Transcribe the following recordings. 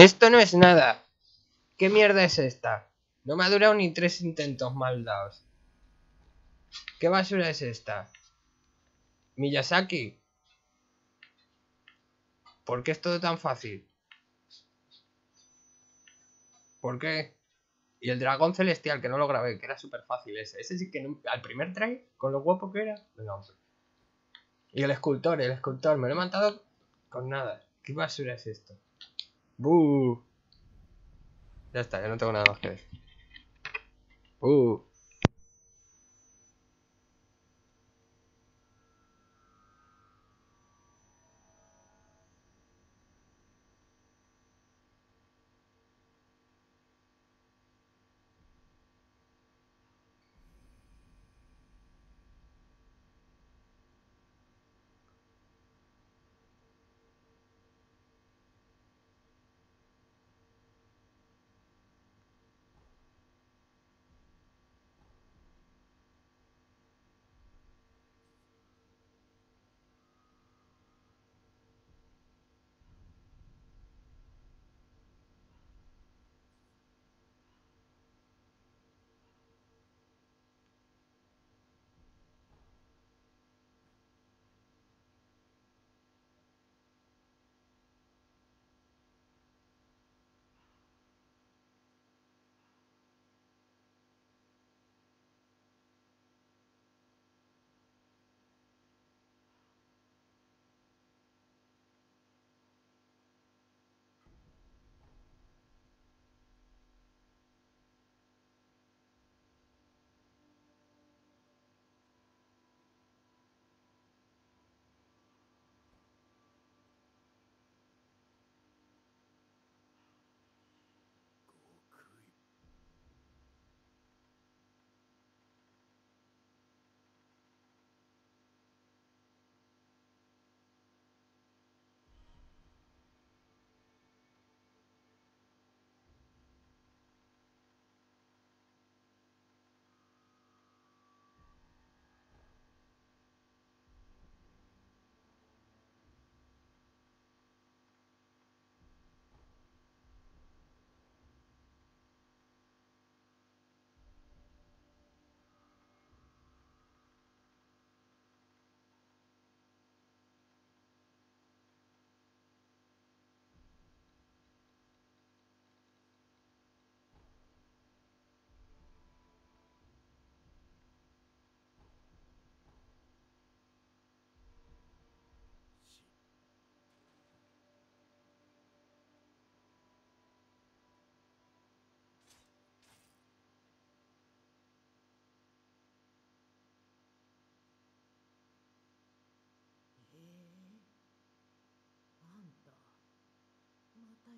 Esto no es nada. ¿Qué mierda es esta? No me ha durado ni tres intentos mal dados. ¿Qué basura es esta? Miyazaki. ¿Por qué es todo tan fácil? ¿Por qué? Y el dragón celestial, que no lo grabé, que era súper fácil ese. Ese sí que no, al primer try, con lo guapo que era. Y el escultor, el escultor, me lo he matado con nada. ¿Qué basura es esto? ¡Buh! Ya está, ya no tengo nada más que decir. ¡Buh!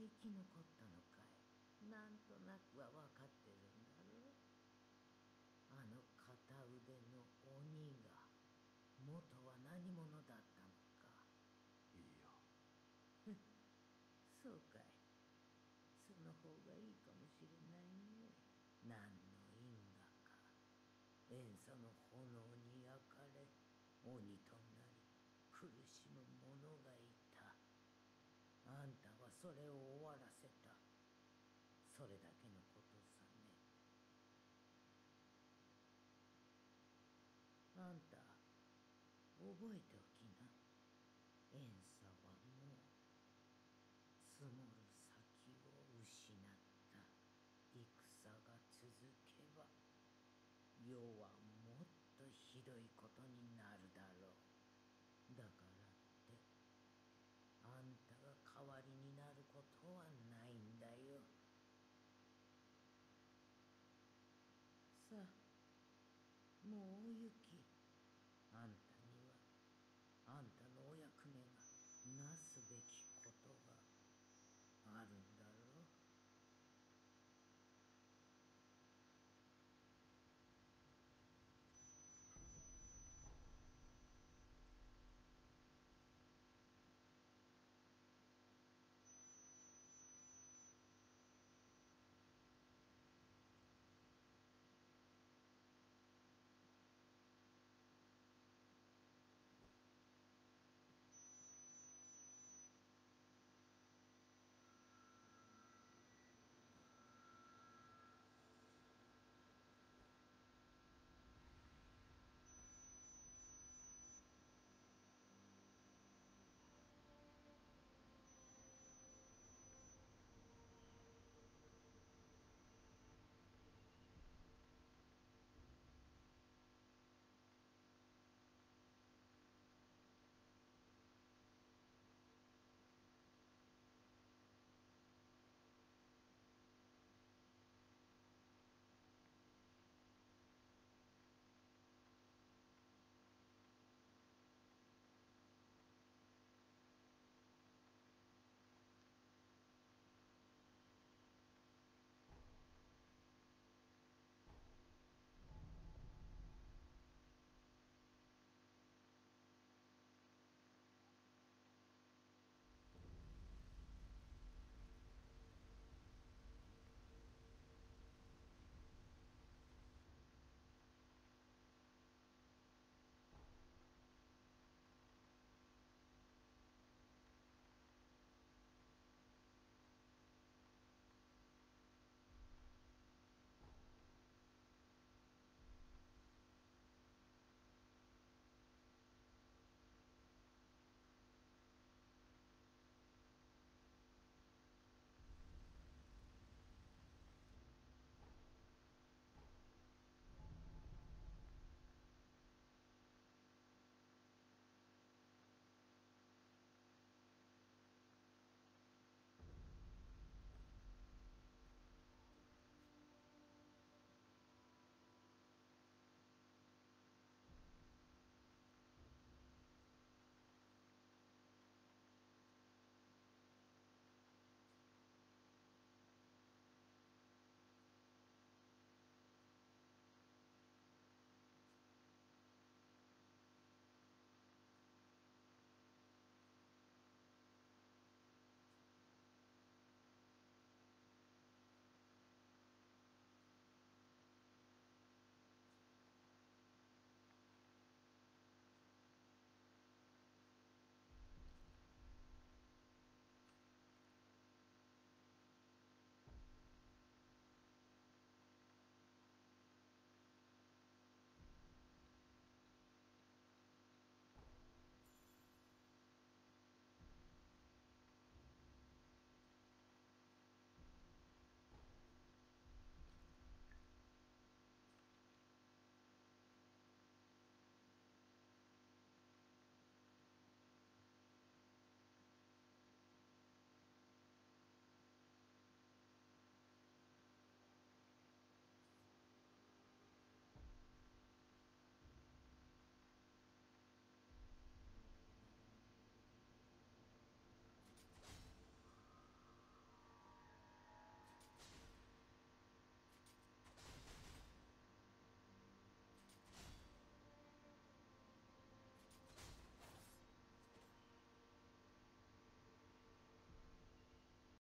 生き残ったのかい。なんとなくは分かってるんだろうあの片腕の鬼が元は何者だったのか。いいよ。そうかい。その方がいいかもしれないね。何の因果か。塩素の炎に焼かれ鬼となり苦しむ者がいた。あんたはそれを終わらせた。それだけのことさね。あんた覚えておきな。塩素はもう積もる先を失った。戦が続けば世はもっとひどいことになるだろうだからってあんたが代わりになることはないんだよさあもうお行きあんたにはあんたのお役目がなすべきことがあるの。